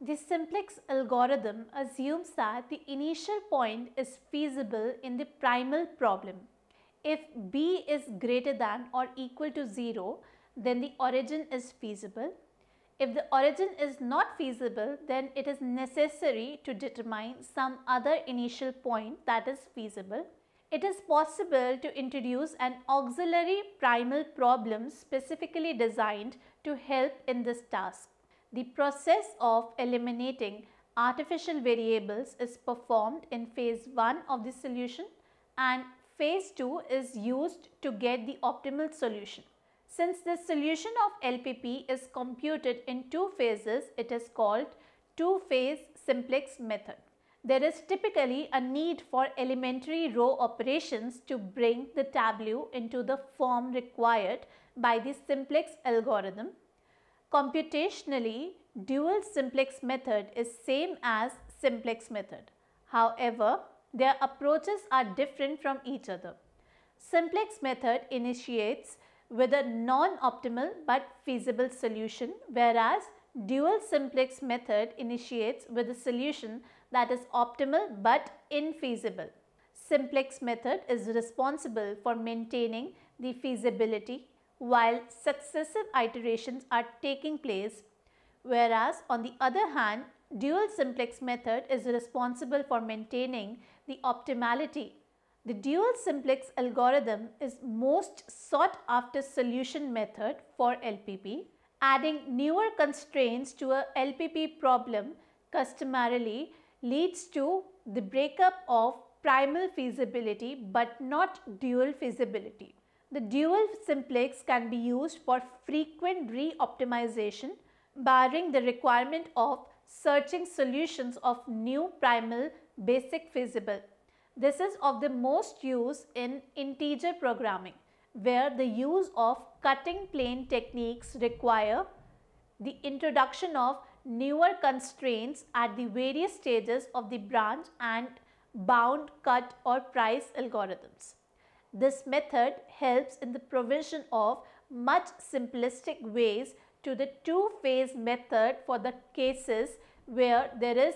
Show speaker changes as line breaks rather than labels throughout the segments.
The simplex algorithm assumes that the initial point is feasible in the primal problem. If b is greater than or equal to 0, then the origin is feasible. If the origin is not feasible, then it is necessary to determine some other initial point that is feasible. It is possible to introduce an auxiliary primal problem specifically designed to help in this task. The process of eliminating artificial variables is performed in phase 1 of the solution and phase 2 is used to get the optimal solution. Since the solution of LPP is computed in two phases, it is called two-phase simplex method. There is typically a need for elementary row operations to bring the tableau into the form required by the simplex algorithm. Computationally, dual simplex method is same as simplex method. However, their approaches are different from each other. Simplex method initiates with a non-optimal but feasible solution whereas dual simplex method initiates with a solution that is optimal but infeasible. Simplex method is responsible for maintaining the feasibility while successive iterations are taking place whereas on the other hand dual simplex method is responsible for maintaining the optimality the dual simplex algorithm is most sought after solution method for LPP. Adding newer constraints to a LPP problem customarily leads to the breakup of primal feasibility but not dual feasibility. The dual simplex can be used for frequent re-optimization barring the requirement of searching solutions of new primal basic feasible this is of the most use in integer programming where the use of cutting plane techniques require the introduction of newer constraints at the various stages of the branch and bound cut or price algorithms. This method helps in the provision of much simplistic ways to the two-phase method for the cases where there is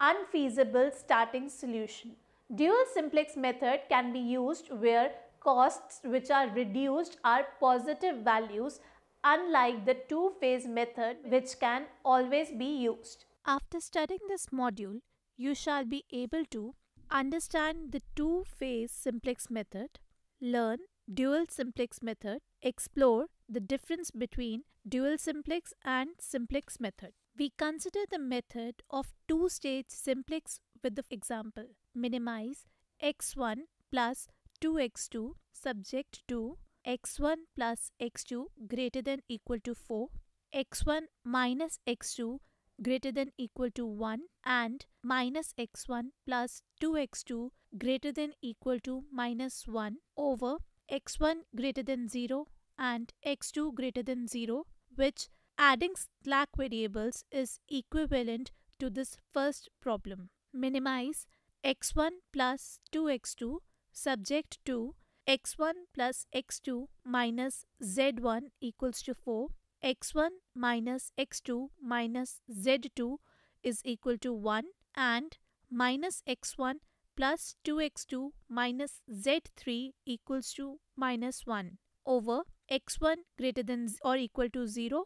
unfeasible starting solution. Dual simplex method can be used where costs which are reduced are positive values unlike the two-phase method which can always be used.
After studying this module, you shall be able to understand the two-phase simplex method, learn dual simplex method, explore the difference between dual simplex and simplex method. We consider the method of two-stage simplex with the example minimize x1 plus 2x2 subject to x1 plus x2 greater than equal to 4, x1 minus x2 greater than equal to 1 and minus x1 plus 2x2 greater than equal to minus 1 over x1 greater than 0 and x2 greater than 0 which adding slack variables is equivalent to this first problem. Minimize x1 plus 2x2 subject to x1 plus x2 minus z1 equals to 4, x1 minus x2 minus z2 is equal to 1 and minus x1 plus 2x2 minus z3 equals to minus 1 over x1 greater than or equal to 0,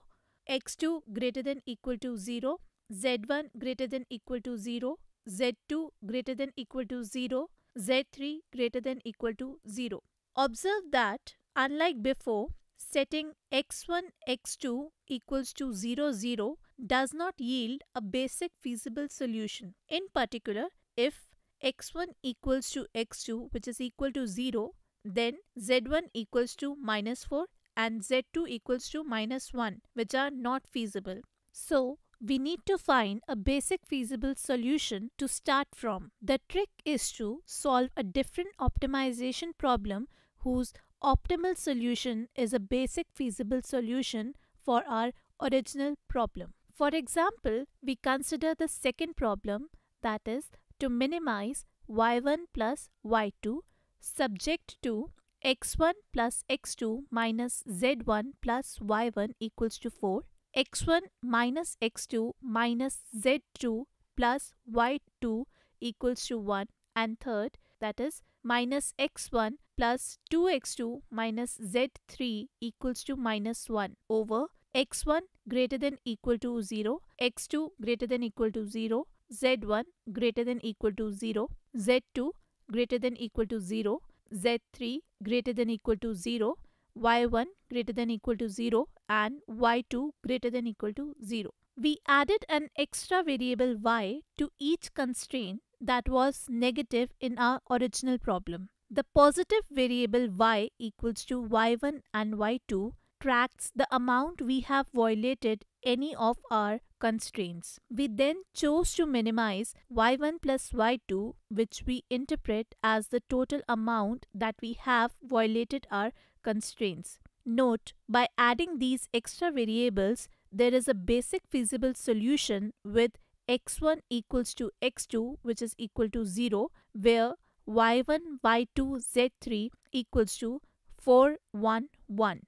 x2 greater than equal to 0, z1 greater than equal to 0 z2 greater than equal to 0, z3 greater than equal to 0. Observe that unlike before, setting x1, x2 equals to 0, 0 does not yield a basic feasible solution. In particular, if x1 equals to x2 which is equal to 0, then z1 equals to minus 4 and z2 equals to minus 1 which are not feasible. So, we need to find a basic feasible solution to start from. The trick is to solve a different optimization problem whose optimal solution is a basic feasible solution for our original problem. For example, we consider the second problem that is to minimize y1 plus y2 subject to x1 plus x2 minus z1 plus y1 equals to 4 x1 minus x2 minus z2 plus y2 equals to 1 and third that is minus x1 plus 2x2 minus z3 equals to minus 1 over x1 greater than equal to 0, x2 greater than equal to 0, z1 greater than equal to 0, z2 greater than equal to 0, z3 greater than equal to 0, y1 greater than equal to 0 and y2 greater than equal to 0. We added an extra variable y to each constraint that was negative in our original problem. The positive variable y equals to y1 and y2 tracks the amount we have violated any of our constraints. We then chose to minimize y1 plus y2 which we interpret as the total amount that we have violated our constraints. Note, by adding these extra variables, there is a basic feasible solution with x1 equals to x2 which is equal to 0 where y1, y2, z3 equals to 4, 1, 1.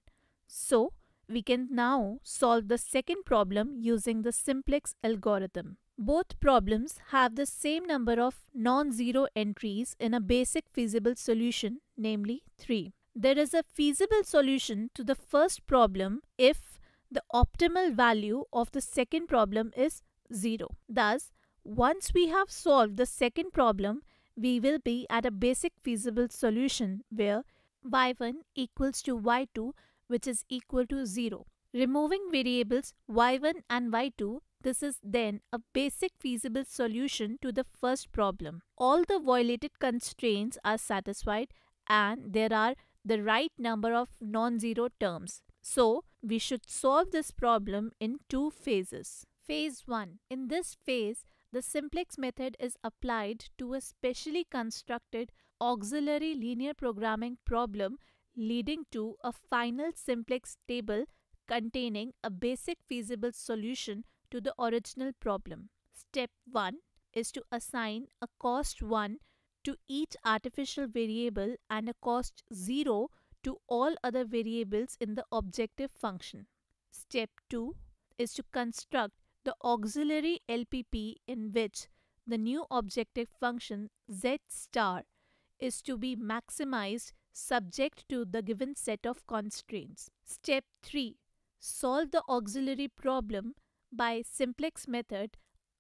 So, we can now solve the second problem using the simplex algorithm. Both problems have the same number of non-zero entries in a basic feasible solution, namely 3. There is a feasible solution to the first problem if the optimal value of the second problem is 0. Thus, once we have solved the second problem, we will be at a basic feasible solution where y1 equals to y2 which is equal to 0. Removing variables y1 and y2, this is then a basic feasible solution to the first problem. All the violated constraints are satisfied and there are the right number of non-zero terms. So, we should solve this problem in two phases. Phase 1. In this phase, the simplex method is applied to a specially constructed auxiliary linear programming problem leading to a final simplex table containing a basic feasible solution to the original problem. Step 1 is to assign a cost 1 to each artificial variable and a cost 0 to all other variables in the objective function. Step 2 is to construct the auxiliary LPP in which the new objective function z star is to be maximized subject to the given set of constraints. Step 3. Solve the auxiliary problem by simplex method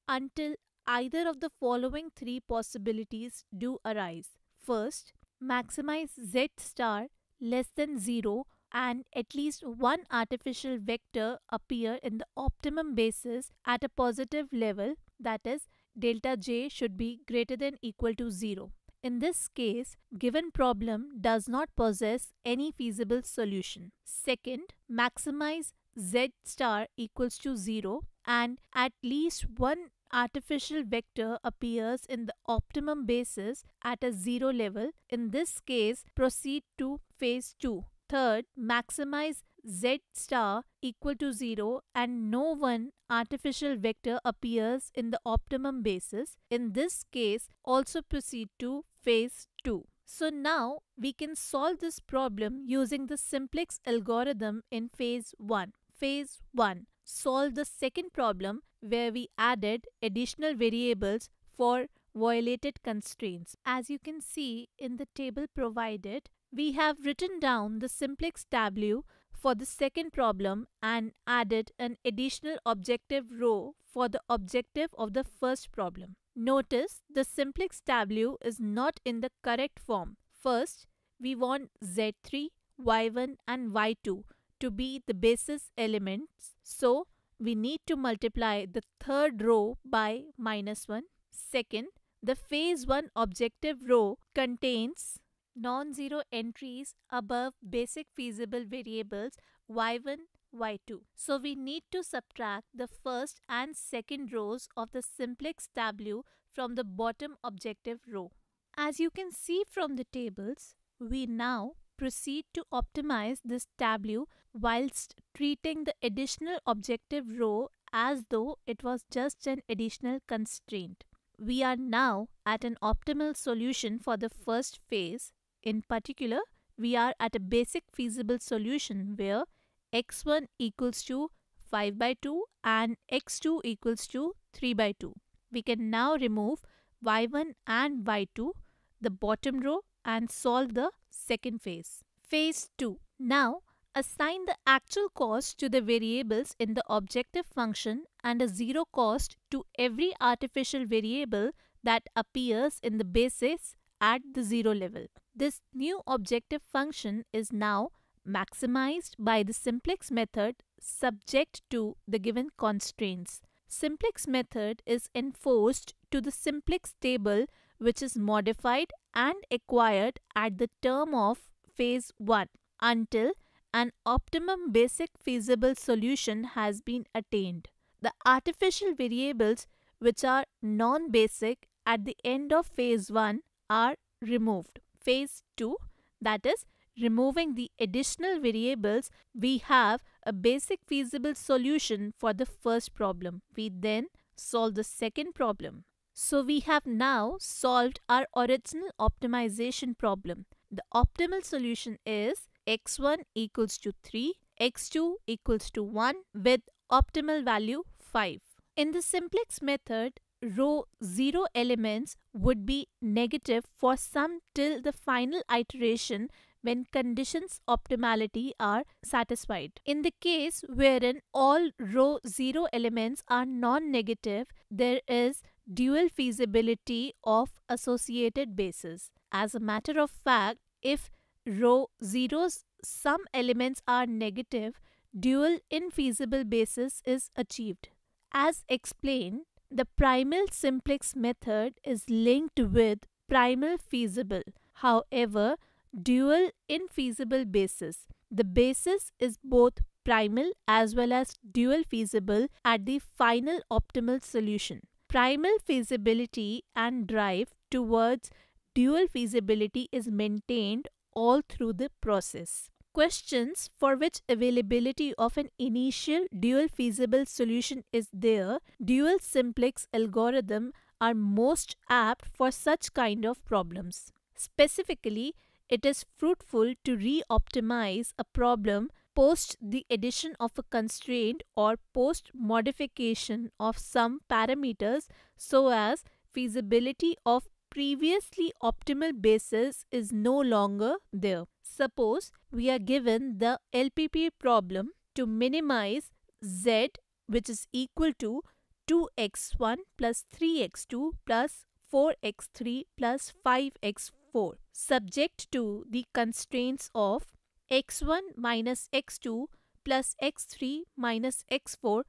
until either of the following three possibilities do arise. First, maximize z star less than 0 and at least one artificial vector appear in the optimum basis at a positive level that is delta j should be greater than equal to 0. In this case, given problem does not possess any feasible solution. Second, maximize z star equals to 0 and at least one artificial vector appears in the optimum basis at a zero level. In this case, proceed to phase 2. Third, maximize z star equal to 0 and no one artificial vector appears in the optimum basis. In this case, also proceed to phase 2. So now we can solve this problem using the simplex algorithm in phase 1. Phase 1. Solve the second problem where we added additional variables for violated constraints. As you can see in the table provided, we have written down the simplex tableau for the second problem and added an additional objective row for the objective of the first problem. Notice the simplex tableau is not in the correct form. First, we want Z3, Y1 and Y2 to be the basis elements. So, we need to multiply the third row by minus 1. Second, the phase 1 objective row contains non-zero entries above basic feasible variables y1, y2. So we need to subtract the first and second rows of the simplex tableau from the bottom objective row. As you can see from the tables, we now proceed to optimize this tableau whilst treating the additional objective row as though it was just an additional constraint. We are now at an optimal solution for the first phase in particular, we are at a basic feasible solution where x1 equals to 5 by 2 and x2 equals to 3 by 2. We can now remove y1 and y2, the bottom row and solve the second phase. Phase 2. Now assign the actual cost to the variables in the objective function and a zero cost to every artificial variable that appears in the basis at the zero level. This new objective function is now maximized by the simplex method subject to the given constraints. Simplex method is enforced to the simplex table which is modified and acquired at the term of phase 1 until an optimum basic feasible solution has been attained. The artificial variables which are non-basic at the end of phase 1 are removed. Phase 2 that is removing the additional variables we have a basic feasible solution for the first problem. We then solve the second problem. So we have now solved our original optimization problem. The optimal solution is x1 equals to 3, x2 equals to 1 with optimal value 5. In the simplex method, row 0 elements would be negative for some till the final iteration when conditions optimality are satisfied. In the case wherein all row 0 elements are non-negative, there is dual feasibility of associated bases. As a matter of fact, if row 0's some elements are negative, dual infeasible basis is achieved. As explained, the primal simplex method is linked with primal feasible. However, dual infeasible basis. The basis is both primal as well as dual feasible at the final optimal solution. Primal feasibility and drive towards dual feasibility is maintained all through the process. Questions for which availability of an initial dual feasible solution is there, dual simplex algorithm are most apt for such kind of problems. Specifically, it is fruitful to re-optimize a problem post the addition of a constraint or post modification of some parameters so as feasibility of previously optimal basis is no longer there. Suppose we are given the LPP problem to minimize z which is equal to 2x1 plus 3x2 plus 4x3 plus 5x4 subject to the constraints of x1 minus x2 plus x3 minus x4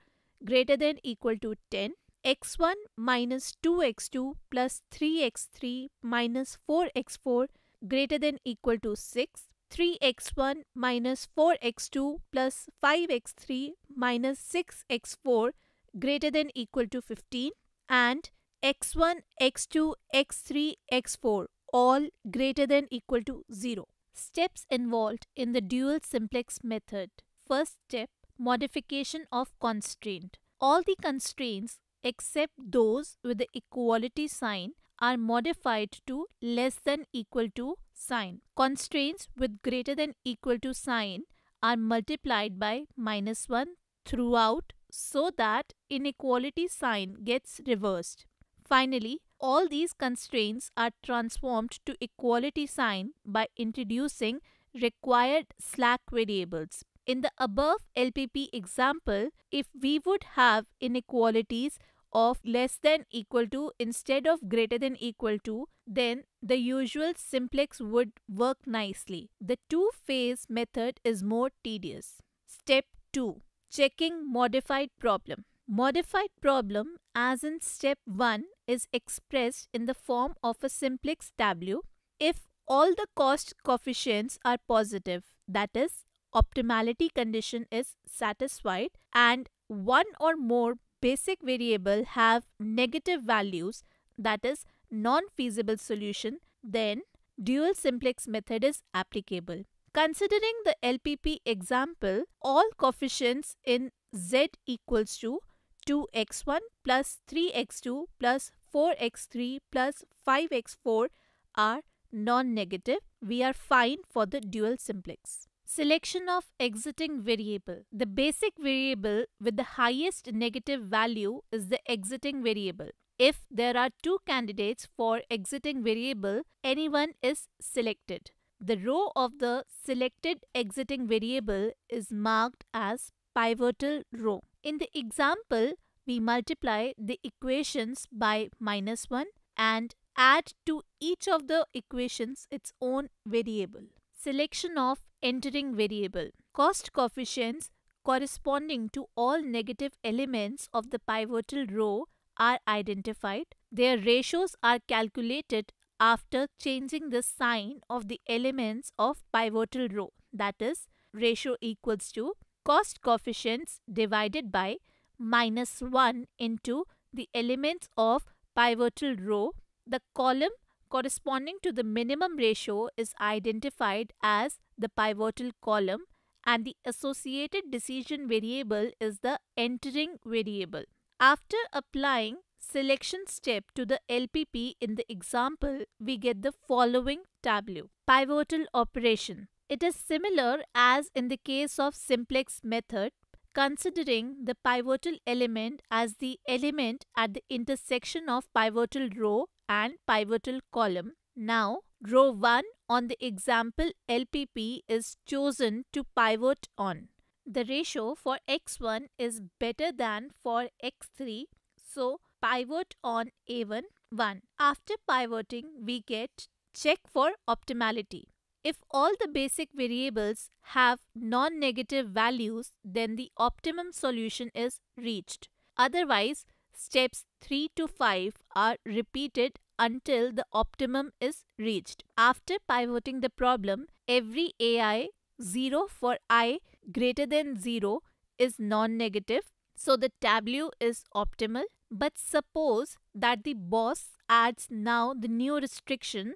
greater than equal to 10 x1 minus 2x2 plus 3x3 minus 4x4 greater than equal to 6 3x1 minus 4x2 plus 5x3 minus 6x4 greater than equal to 15 and x1 x2 x3 x4 all greater than equal to 0. Steps involved in the dual simplex method. First step, modification of constraint. All the constraints except those with the equality sign are modified to less than equal to sign. Constraints with greater than equal to sign are multiplied by minus 1 throughout so that inequality sign gets reversed. Finally, all these constraints are transformed to equality sign by introducing required slack variables. In the above LPP example, if we would have inequalities of less than equal to instead of greater than equal to, then the usual simplex would work nicely. The two-phase method is more tedious. Step 2. Checking modified problem. Modified problem as in step 1 is expressed in the form of a simplex tableau if all the cost coefficients are positive that is optimality condition is satisfied and one or more basic variable have negative values that is non-feasible solution then dual simplex method is applicable. Considering the LPP example, all coefficients in z equals to 2x1 plus 3x2 plus 4x3 plus 5x4 are non-negative, we are fine for the dual simplex. Selection of exiting variable. The basic variable with the highest negative value is the exiting variable. If there are two candidates for exiting variable, anyone is selected. The row of the selected exiting variable is marked as pivotal row. In the example, we multiply the equations by minus 1 and add to each of the equations its own variable. Selection of entering variable. Cost coefficients corresponding to all negative elements of the pivotal row are identified. Their ratios are calculated after changing the sign of the elements of pivotal row. That is, ratio equals to cost coefficients divided by minus 1 into the elements of pivotal row. The column corresponding to the minimum ratio is identified as the pivotal column and the associated decision variable is the entering variable. After applying selection step to the LPP in the example, we get the following tableau. Pivotal operation. It is similar as in the case of simplex method, considering the pivotal element as the element at the intersection of pivotal row and pivotal column. Now, row 1 on the example LPP is chosen to pivot on. The ratio for x1 is better than for x3, so pivot on A1 1. After pivoting, we get check for optimality. If all the basic variables have non-negative values, then the optimum solution is reached. Otherwise, steps 3 to 5 are repeated until the optimum is reached. After pivoting the problem, every AI 0 for i greater than 0 is non-negative. So the tableau is optimal. But suppose that the boss adds now the new restriction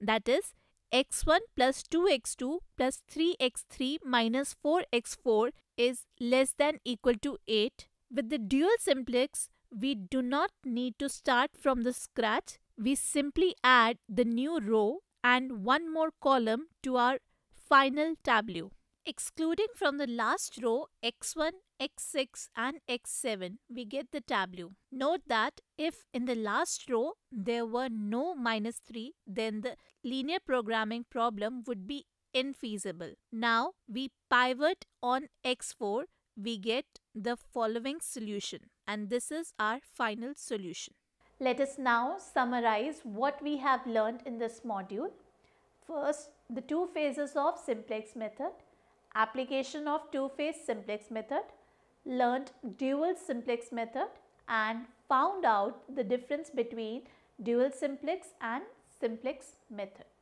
that is x1 plus 2x2 plus 3x3 minus 4x4 is less than equal to 8. With the dual simplex, we do not need to start from the scratch. We simply add the new row and one more column to our final tableau. Excluding from the last row x1, x6 and x7, we get the tableau. Note that if in the last row there were no minus 3, then the linear programming problem would be infeasible. Now we pivot on x4, we get the following solution and this is our final solution.
Let us now summarize what we have learned in this module. First, the two phases of simplex method application of two-phase simplex method, learnt dual simplex method and found out the difference between dual simplex and simplex method.